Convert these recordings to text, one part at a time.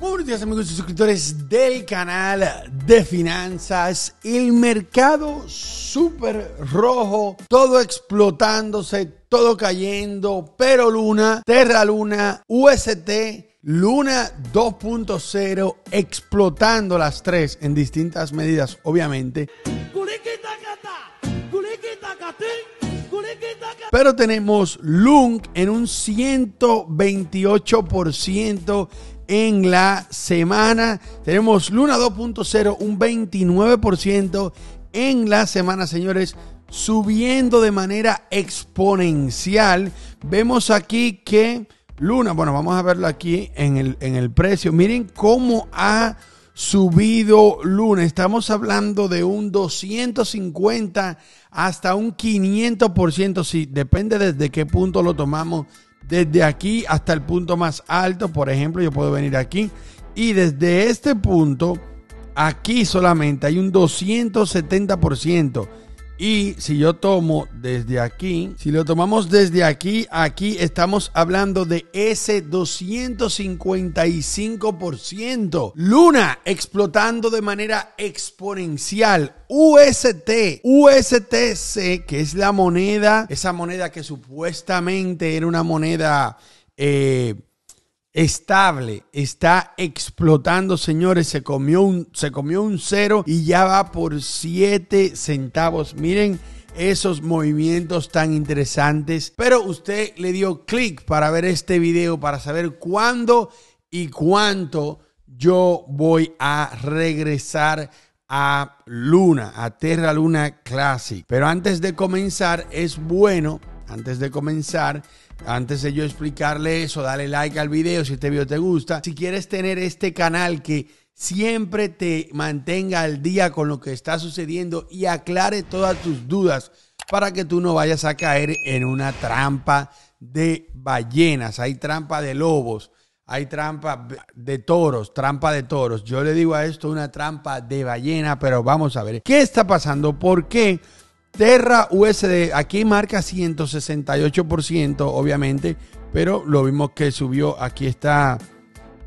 Buenos días amigos y suscriptores del canal de finanzas. El mercado súper rojo, todo explotándose, todo cayendo, pero Luna, Terra Luna, UST, Luna 2.0 explotando las tres en distintas medidas, obviamente. Pero tenemos Lung en un 128% en la semana. Tenemos Luna 2.0 un 29% en la semana, señores, subiendo de manera exponencial. Vemos aquí que Luna, bueno, vamos a verlo aquí en el, en el precio. Miren cómo ha subido Luna. Estamos hablando de un 250 hasta un 500%. Sí, depende desde qué punto lo tomamos. Desde aquí hasta el punto más alto. Por ejemplo, yo puedo venir aquí. Y desde este punto, aquí solamente hay un 270%. Y si yo tomo desde aquí, si lo tomamos desde aquí, aquí estamos hablando de ese 255%. Luna explotando de manera exponencial. UST, USTC, que es la moneda, esa moneda que supuestamente era una moneda... Eh, estable, está explotando, señores. Se comió un, se comió un cero y ya va por 7 centavos. Miren esos movimientos tan interesantes. Pero usted le dio clic para ver este video, para saber cuándo y cuánto yo voy a regresar a Luna, a Terra Luna Classic. Pero antes de comenzar, es bueno, antes de comenzar, antes de yo explicarle eso, dale like al video si este video te gusta. Si quieres tener este canal que siempre te mantenga al día con lo que está sucediendo y aclare todas tus dudas para que tú no vayas a caer en una trampa de ballenas, hay trampa de lobos, hay trampa de toros, trampa de toros. Yo le digo a esto una trampa de ballena, pero vamos a ver qué está pasando, por qué Terra USD, aquí marca 168%, obviamente, pero lo vimos que subió, aquí está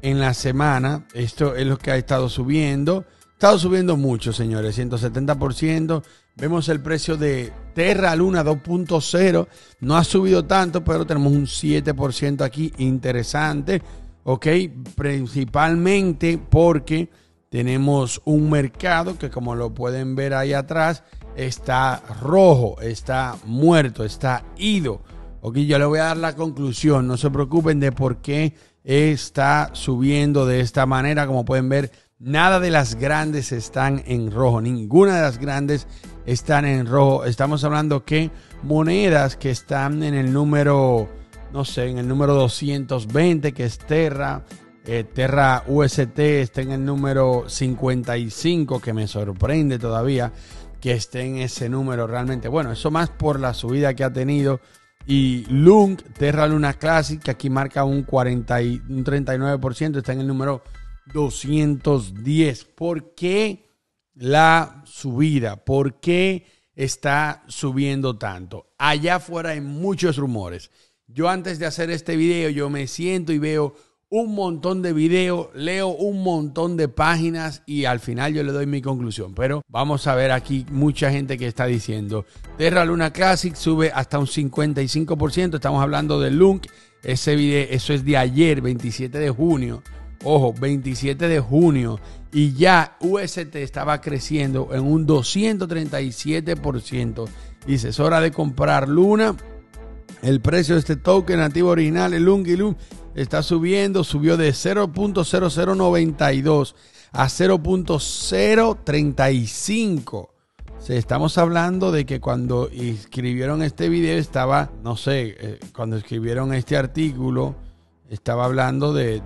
en la semana, esto es lo que ha estado subiendo, ha estado subiendo mucho, señores, 170%, vemos el precio de Terra Luna 2.0, no ha subido tanto, pero tenemos un 7% aquí, interesante, ok, principalmente porque tenemos un mercado que como lo pueden ver ahí atrás, está rojo, está muerto, está ido. Ok, yo le voy a dar la conclusión. No se preocupen de por qué está subiendo de esta manera. Como pueden ver, nada de las grandes están en rojo. Ninguna de las grandes están en rojo. Estamos hablando que monedas que están en el número, no sé, en el número 220, que es Terra. Eh, Terra UST está en el número 55, que me sorprende todavía que esté en ese número realmente. Bueno, eso más por la subida que ha tenido. Y Lung, Terra Luna Classic, que aquí marca un, 40 y, un 39%, está en el número 210. ¿Por qué la subida? ¿Por qué está subiendo tanto? Allá afuera hay muchos rumores. Yo antes de hacer este video, yo me siento y veo un montón de videos, leo un montón de páginas y al final yo le doy mi conclusión. Pero vamos a ver aquí mucha gente que está diciendo Terra Luna Classic sube hasta un 55%. Estamos hablando de Lunk. Ese video, eso es de ayer, 27 de junio. Ojo, 27 de junio. Y ya UST estaba creciendo en un 237%. Dice, es hora de comprar Luna. El precio de este token nativo original, el Lung y Lung, está subiendo, subió de 0.0092 a 0.035. estamos hablando de que cuando escribieron este video estaba, no sé, eh, cuando escribieron este artículo, estaba hablando de,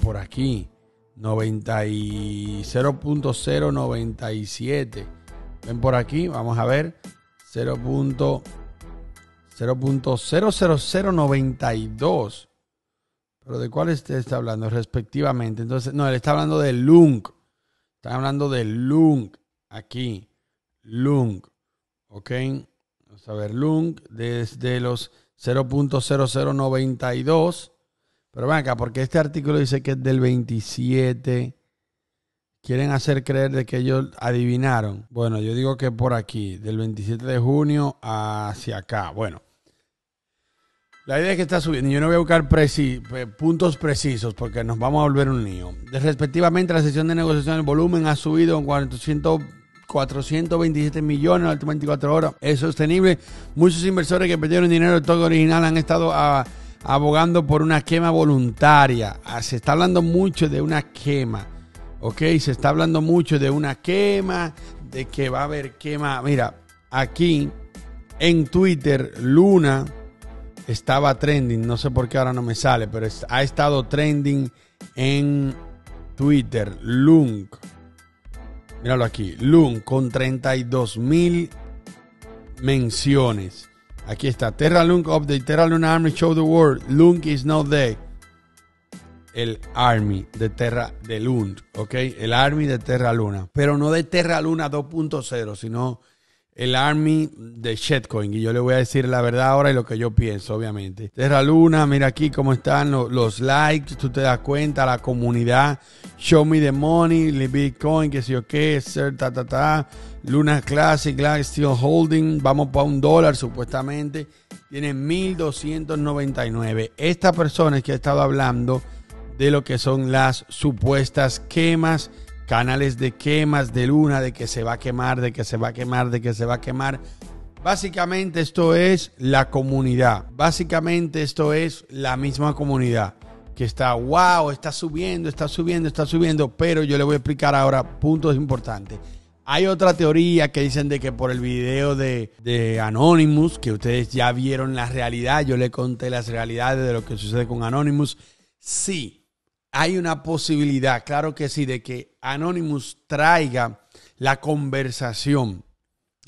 por aquí, 0.097. Ven por aquí, vamos a ver, 0.00092. Pero ¿de cuál está hablando respectivamente? Entonces, no, él está hablando de Lung. Está hablando de Lung aquí. Lung. ¿Ok? Vamos a ver, Lung desde los 0.0092. Pero ven acá, porque este artículo dice que es del 27. Quieren hacer creer de que ellos adivinaron. Bueno, yo digo que por aquí, del 27 de junio hacia acá. Bueno, la idea es que está subiendo. Yo no voy a buscar puntos precisos porque nos vamos a volver un lío. respectivamente, la sesión de negociación, el volumen ha subido en 400, 427 millones en las últimas 24 horas. Es sostenible. Muchos inversores que perdieron dinero del toque original han estado abogando por una quema voluntaria. Ah, se está hablando mucho de una quema. Ok, se está hablando mucho de una quema, de que va a haber quema. Mira, aquí en Twitter, Luna estaba trending, no sé por qué ahora no me sale, pero ha estado trending en Twitter, Lung. Míralo aquí, Lung con 32 mil menciones. Aquí está, Terra Lung Update, Terra Luna Army Show the World, Lung is not there. El Army de Terra de Lund, ¿ok? El Army de Terra Luna. Pero no de Terra Luna 2.0, sino el Army de Shitcoin. Y yo le voy a decir la verdad ahora y lo que yo pienso, obviamente. Terra Luna, mira aquí cómo están los, likes, tú te das cuenta, la comunidad. Show me the money, the Bitcoin, que sé yo qué, ser ta ta ta. Luna Classic, Black Steel Holding, vamos para un dólar supuestamente. Tiene 1299. Esta persona es que ha estado hablando de lo que son las supuestas quemas canales de quemas de luna, de que se va a quemar, de que se va a quemar, de que se va a quemar. Básicamente esto es la comunidad. Básicamente esto es la misma comunidad que está, wow, está subiendo, está subiendo, está subiendo, pero yo le voy a explicar ahora puntos importantes. Hay otra teoría que dicen de que por el video de, de, Anonymous, que ustedes ya vieron la realidad, yo le conté las realidades de lo que sucede con Anonymous. Sí, hay una posibilidad, claro que sí, de que Anonymous traiga la conversación.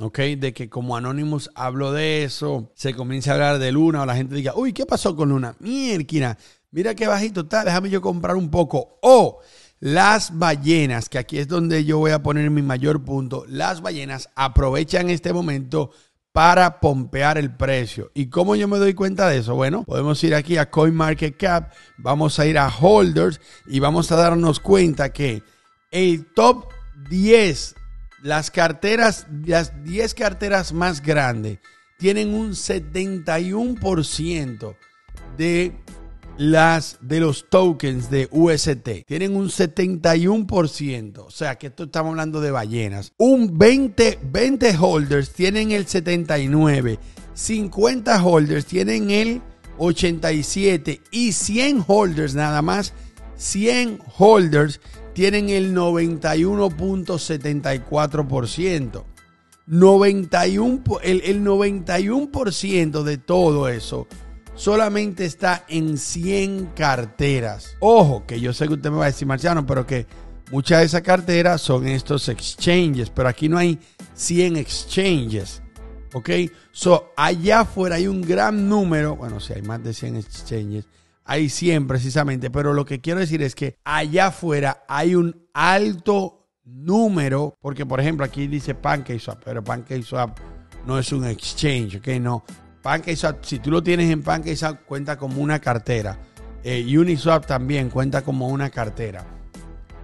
¿ok? De que como Anonymous habló de eso, se comience a hablar de Luna o la gente diga, uy, ¿qué pasó con Luna? Mierda, mira qué bajito está, déjame yo comprar un poco. O las ballenas, que aquí es donde yo voy a poner mi mayor punto, las ballenas aprovechan este momento para pompear el precio. ¿Y cómo yo me doy cuenta de eso? Bueno, podemos ir aquí a CoinMarketCap, vamos a ir a Holders y vamos a darnos cuenta que el top 10, las carteras, las 10 carteras más grandes, tienen un 71% de las de los tokens de UST. Tienen un 71%. O sea que esto estamos hablando de ballenas. Un 20, 20 holders tienen el 79. 50 holders tienen el 87. Y 100 holders nada más. 100 holders tienen el 91.74%. 91, el, el 91% de todo eso solamente está en 100 carteras. Ojo, que yo sé que usted me va a decir, Marciano, pero que muchas de esas carteras son estos exchanges, pero aquí no hay 100 exchanges. ¿Ok? So, allá afuera hay un gran número, bueno, si hay más de 100 exchanges, hay 100 precisamente, pero lo que quiero decir es que allá afuera hay un alto número, porque por ejemplo aquí dice PancakeSwap, pero PancakeSwap no es un exchange, ¿ok? No, PancakeSwap, si tú lo tienes en PancakeSwap, cuenta como una cartera. Eh, Uniswap también cuenta como una cartera.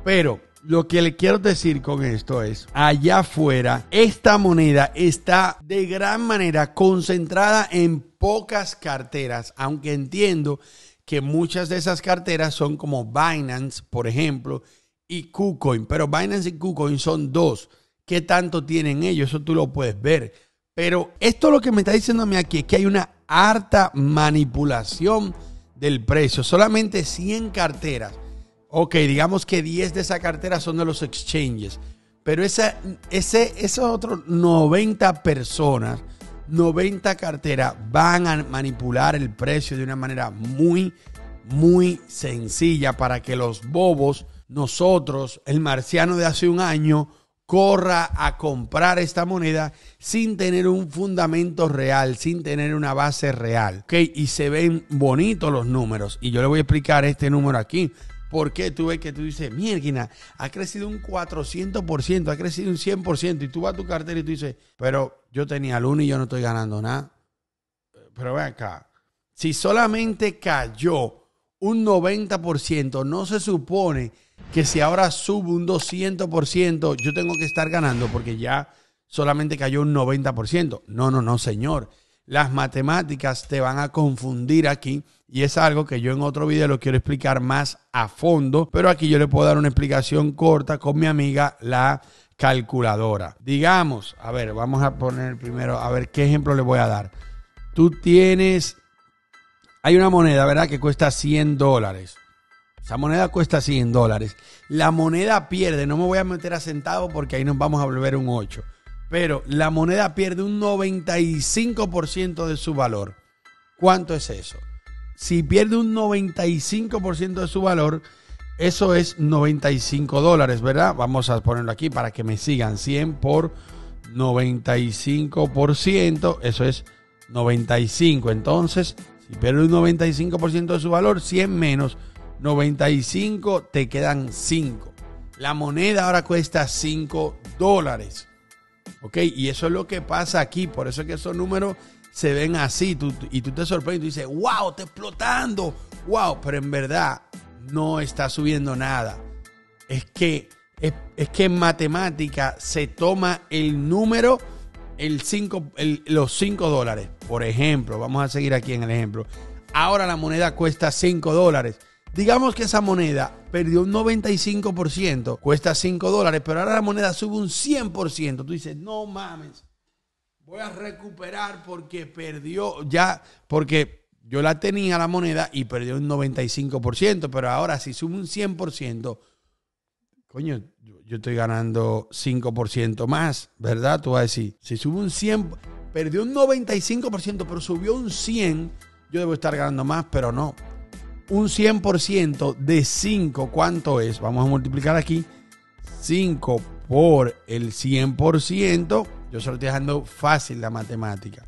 Pero lo que le quiero decir con esto es, allá afuera, esta moneda está de gran manera concentrada en pocas carteras, aunque entiendo que muchas de esas carteras son como Binance, por ejemplo, y KuCoin. Pero Binance y KuCoin son dos. ¿Qué tanto tienen ellos? Eso tú lo puedes ver. Pero esto lo que me está diciendo a mí aquí es que hay una harta manipulación del precio. Solamente 100 carteras. Ok, digamos que 10 de esas carteras son de los exchanges. Pero ese, ese, esos otros 90 personas, 90 carteras van a manipular el precio de una manera muy, muy sencilla para que los bobos, nosotros, el marciano de hace un año, corra a comprar esta moneda sin tener un fundamento real, sin tener una base real. ¿ok? Y se ven bonitos los números. Y yo le voy a explicar este número aquí. ¿Por qué tú ves que tú dices, mierda, ha crecido un 400%, ha crecido un 100%? Y tú vas a tu cartera y tú dices, pero yo tenía el 1 y yo no estoy ganando nada. Pero ve acá, si solamente cayó un 90%, no se supone que si ahora subo un 200%, yo tengo que estar ganando porque ya solamente cayó un 90%. No, no, no, señor. Las matemáticas te van a confundir aquí y es algo que yo en otro video lo quiero explicar más a fondo, pero aquí yo le puedo dar una explicación corta con mi amiga la calculadora. Digamos, a ver, vamos a poner primero, a ver qué ejemplo le voy a dar. Tú tienes, hay una moneda, ¿verdad? Que cuesta 100 dólares. Esa moneda cuesta 100 dólares. La moneda pierde, no me voy a meter a centavo porque ahí nos vamos a volver un 8. Pero la moneda pierde un 95% de su valor. ¿Cuánto es eso? Si pierde un 95% de su valor, eso es 95 dólares, ¿verdad? Vamos a ponerlo aquí para que me sigan. 100 por 95%, eso es 95. Entonces, si pierde un 95% de su valor, 100 menos 95, te quedan 5. La moneda ahora cuesta 5 dólares. ¿Ok? Y eso es lo que pasa aquí. Por eso es que esos números se ven así. y tú te sorprendes y dices, wow, está explotando. Wow, pero en verdad no está subiendo nada. Es que, es, que en matemática se toma el número, el cinco, los 5 dólares. Por ejemplo, vamos a seguir aquí en el ejemplo. Ahora la moneda cuesta 5 dólares. Digamos que esa moneda perdió un 95%, cuesta 5 dólares, pero ahora la moneda sube un 100%. Tú dices, no mames, voy a recuperar porque perdió ya, porque yo la tenía la moneda y perdió un 95%, pero ahora si sube un 100%, coño, yo, estoy ganando 5% más, ¿verdad? Tú vas a decir, si sube un 100, perdió un 95%, pero subió un 100, yo debo estar ganando más, pero no. Un 100% de 5, ¿cuánto es? Vamos a multiplicar aquí. 5 por el 100%, yo solo estoy dejando fácil la matemática.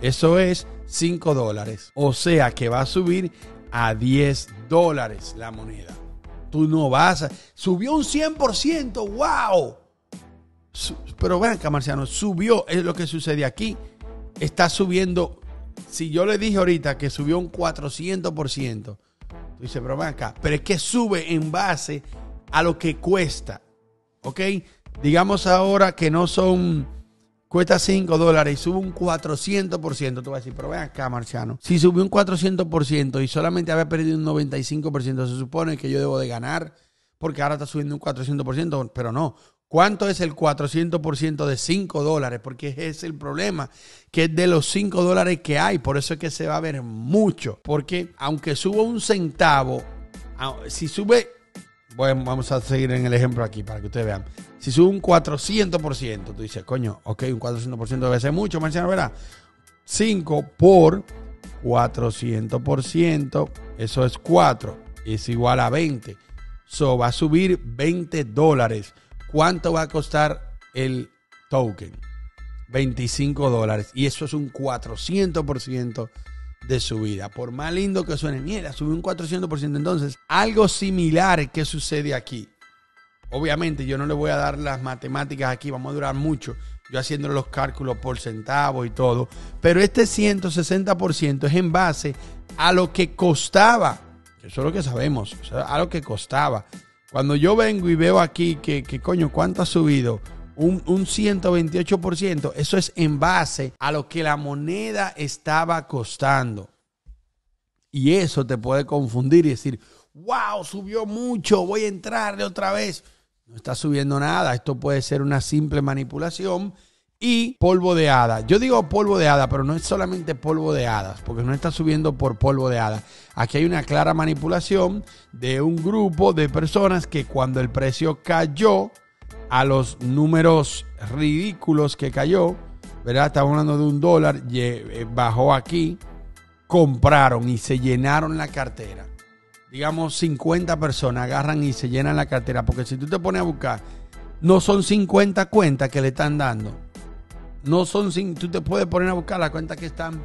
Eso es 5 dólares. O sea que va a subir a 10 dólares la moneda. Tú no vas a... Subió un 100%, wow. Pero ven acá, Marciano, subió, es lo que sucede aquí. Está subiendo, si yo le dije ahorita que subió un 400%, tú dices, pero ven acá, pero es que sube en base a lo que cuesta, ¿ok? Digamos ahora que no son cuesta 5 dólares y sube un 400%, tú vas a decir, pero ven acá, Marciano, si subió un 400% y solamente había perdido un 95%, se supone que yo debo de ganar porque ahora está subiendo un 400%, pero no. ¿Cuánto es el 400% de 5 dólares? Porque ese es el problema, que es de los 5 dólares que hay. Por eso es que se va a ver mucho. Porque aunque suba un centavo, si sube bueno, vamos a seguir en el ejemplo aquí para que ustedes vean. Si sube un 400%, tú dices, coño, ok, un 400% debe ser mucho, Marciano, ¿verdad? 5 por 400%, eso es 4, es igual a 20. So, va a subir 20 dólares. ¿Cuánto va a costar el token? 25 dólares. Y eso es un 400% de su vida. Por más lindo que suene, mira, sube un 400%. Entonces, algo similar que sucede aquí. Obviamente, yo no le voy a dar las matemáticas aquí, vamos a durar mucho. Yo haciendo los cálculos por centavo y todo. Pero este 160% es en base a lo que costaba. Eso es lo que sabemos, a lo que costaba. Cuando yo vengo y veo aquí que, que coño, ¿cuánto ha subido? un, 128%, eso es en base a lo que la moneda estaba costando. Y eso te puede confundir y decir, wow, subió mucho, voy a entrarle otra vez. No está subiendo nada, esto puede ser una simple manipulación y polvo de hada. Yo digo polvo de hada, pero no es solamente polvo de hadas, porque no está subiendo por polvo de hada. Aquí hay una clara manipulación de un grupo de personas que cuando el precio cayó, a los números ridículos que cayó, ¿verdad? Estamos hablando de un dólar, eh, bajó aquí, compraron y se llenaron la cartera. Digamos 50 personas agarran y se llenan la cartera, porque si tú te pones a buscar, no son 50 cuentas que le están dando. No son, tú te puedes poner a buscar las cuentas que están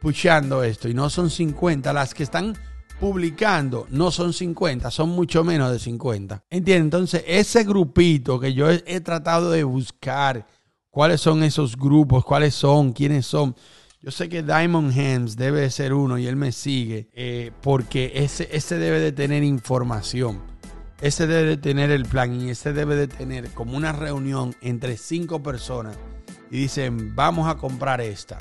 puchando esto y no son 50 las que están publicando no son 50, son mucho menos de 50. ¿Entiendes? Entonces, ese grupito que yo he, tratado de buscar, cuáles son esos grupos, cuáles son, quiénes son. Yo sé que Diamond Hands debe ser uno y él me sigue eh, porque ese, ese debe de tener información. Ese debe de tener el plan y ese debe de tener como una reunión entre cinco personas y dicen, vamos a comprar esta.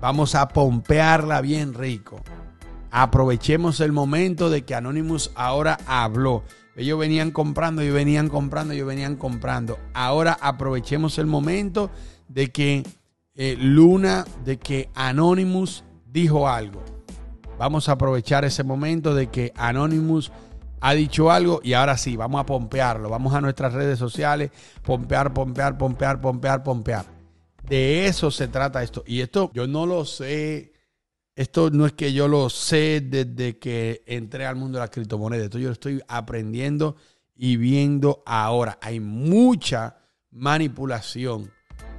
Vamos a pompearla bien rico. Aprovechemos el momento de que Anonymous ahora habló. Ellos venían comprando, y venían comprando, y venían comprando. Ahora aprovechemos el momento de que eh, Luna, de que Anonymous dijo algo. Vamos a aprovechar ese momento de que Anonymous ha dicho algo y ahora sí, vamos a pompearlo. Vamos a nuestras redes sociales, pompear, pompear, pompear, pompear, pompear. De eso se trata esto. Y esto yo no lo sé esto no es que yo lo sé desde que entré al mundo de la criptomoneda. Esto yo lo estoy aprendiendo y viendo ahora. Hay mucha manipulación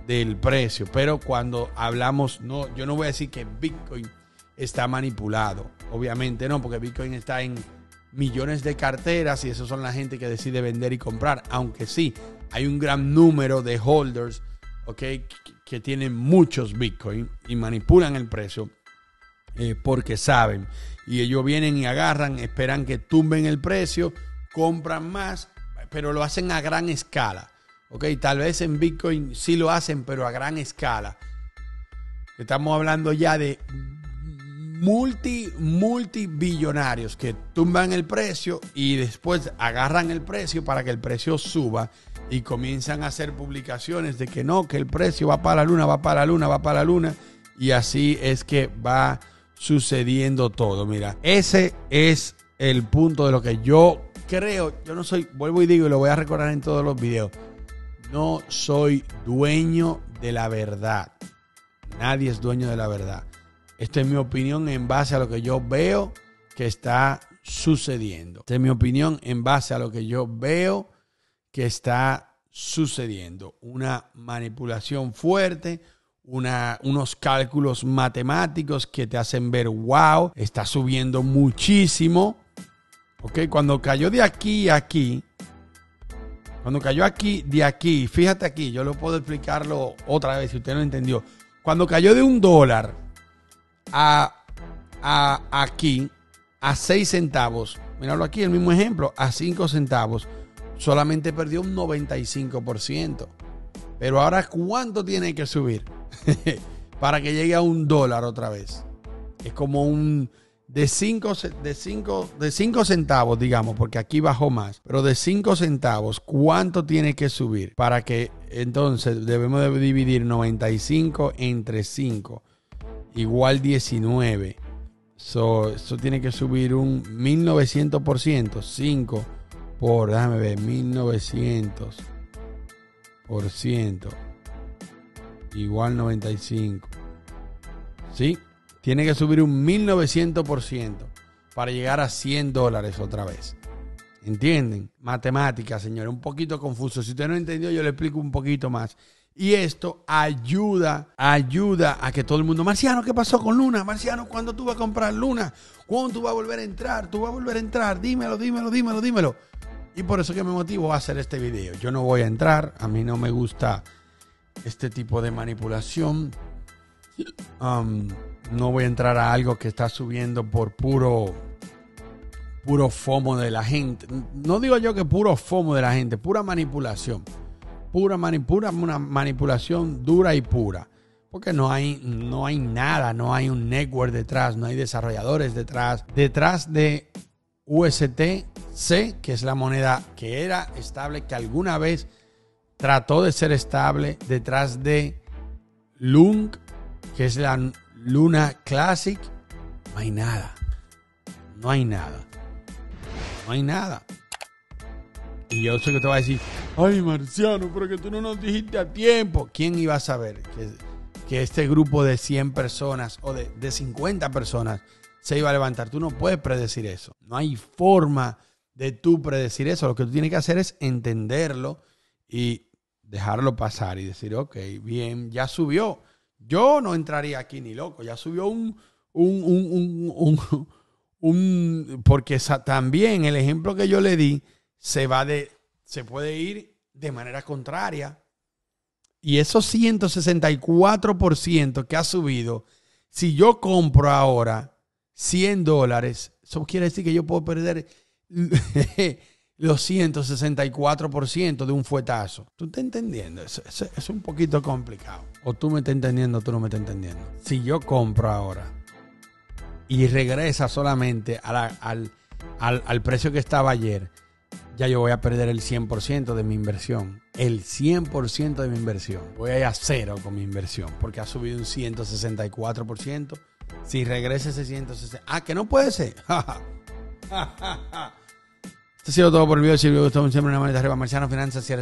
del precio, pero cuando hablamos, no, yo no voy a decir que Bitcoin está manipulado. Obviamente no, porque Bitcoin está en millones de carteras y esos son la gente que decide vender y comprar. Aunque sí, hay un gran número de holders, ¿ok? Que tienen muchos Bitcoin y manipulan el precio. Eh, porque saben. Y ellos vienen y agarran, esperan que tumben el precio, compran más, pero lo hacen a gran escala. ¿Ok? Tal vez en Bitcoin sí lo hacen, pero a gran escala. Estamos hablando ya de multi, multibillonarios que tumban el precio y después agarran el precio para que el precio suba y comienzan a hacer publicaciones de que no, que el precio va para la luna, va para la luna, va para la luna. Y así es que va sucediendo todo. Mira, ese es el punto de lo que yo creo. Yo no soy, vuelvo y digo, y lo voy a recordar en todos los videos. No soy dueño de la verdad. Nadie es dueño de la verdad. Esta es mi opinión en base a lo que yo veo que está sucediendo. Esta es mi opinión en base a lo que yo veo que está sucediendo. Una manipulación fuerte, unos cálculos matemáticos que te hacen ver, wow, está subiendo muchísimo. Ok, cuando cayó de aquí a aquí, cuando cayó aquí, de aquí, fíjate aquí, yo lo puedo explicarlo otra vez si usted no entendió. Cuando cayó de un dólar a, a aquí, a 6 centavos, míralo aquí, el mismo ejemplo, a 5 centavos, solamente perdió un 95%. Pero ahora, ¿cuánto tiene que subir? para que llegue a un dólar otra vez. Es como un de 5 de cinco, de cinco centavos, digamos, porque aquí bajó más, pero de 5 centavos, ¿cuánto tiene que subir para que entonces debemos de dividir 95 entre 5 igual 19? So, eso tiene que subir un 1900%, 5 por, déjame ver, 1900 por ciento igual 95. ¿Sí? Tiene que subir un 1900% para llegar a 100 dólares otra vez. ¿Entienden? Matemáticas, señores, un poquito confuso. Si usted no entendió, yo le explico un poquito más. Y esto ayuda, ayuda a que todo el mundo, Marciano, ¿qué pasó con Luna? Marciano, ¿cuándo tú vas a comprar Luna? ¿Cuándo tú vas a volver a entrar? ¿Tú vas a volver a entrar? Dímelo, dímelo, dímelo, dímelo. Y por eso que me motivo a hacer este video. Yo no voy a entrar, a mí no me gusta este tipo de manipulación. Um, no voy a entrar a algo que está subiendo por puro puro fomo de la gente. No digo yo que puro fomo de la gente, pura manipulación. Pura, manipula, una manipulación dura y pura. Porque no hay, no hay nada, no hay un network detrás, no hay desarrolladores detrás. Detrás de USTC, que es la moneda que era estable, que alguna vez trató de ser estable detrás de Lung, que es la Luna Classic. No hay nada. No hay nada. No hay nada. Y yo sé que te va a decir, ay Marciano, pero que tú no nos dijiste a tiempo. ¿Quién iba a saber que, que este grupo de 100 personas o de, de 50 personas se iba a levantar? Tú no puedes predecir eso. No hay forma de tú predecir eso. Lo que tú tienes que hacer es entenderlo y dejarlo pasar y decir, ok, bien, ya subió. Yo no entraría aquí ni loco, ya subió un, un, un, un, un porque también el ejemplo que yo le di se va de, se puede ir de manera contraria. Y esos 164% que ha subido Si yo compro ahora 100 dólares, eso quiere decir que yo puedo perder los 164% de un fuetazo. ¿Tú estás entendiendo? Es, es, un poquito complicado. O tú me estás entendiendo o tú no me estás entendiendo. Si yo compro ahora y regresa solamente al, al precio que estaba ayer, ya yo voy a perder el 100% de mi inversión. El 100% de mi inversión. Voy a ir a cero con mi inversión porque ha subido un 164%. Si regresa ese 160... Ah, que no puede ser. Esto ha sido todo por el video. Si les gustó, siempre una manita arriba. Marciano Finanzas y